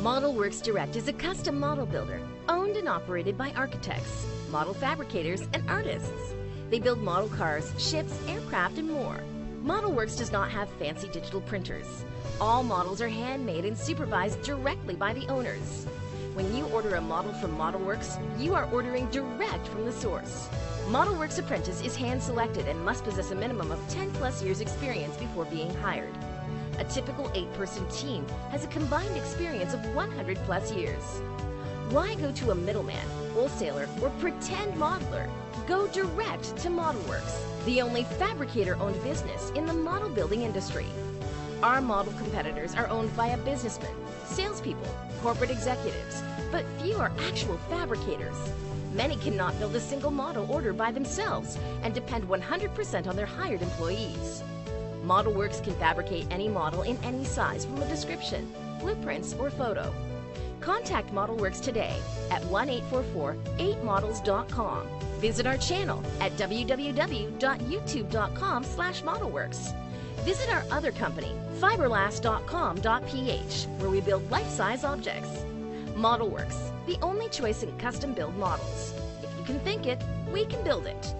ModelWorks Direct is a custom model builder owned and operated by architects, model fabricators, and artists. They build model cars, ships, aircraft, and more. ModelWorks does not have fancy digital printers. All models are handmade and supervised directly by the owners. When you order a model from ModelWorks, you are ordering direct from the source. ModelWorks Apprentice is hand selected and must possess a minimum of 10 plus years experience before being hired. A typical eight person team has a combined experience of 100 plus years. Why go to a middleman, wholesaler, or pretend modeler? Go direct to ModelWorks, the only fabricator owned business in the model building industry. Our model competitors are owned by a businessman, salespeople, corporate executives, but few are actual fabricators. Many cannot build a single model order by themselves and depend 100% on their hired employees. ModelWorks can fabricate any model in any size from a description, blueprints, or photo. Contact ModelWorks today at 1-844-8models.com. Visit our channel at www.youtube.com slash modelworks. Visit our other company, fiberlast.com.ph, where we build life-size objects. ModelWorks, the only choice in custom build models. If you can think it, we can build it.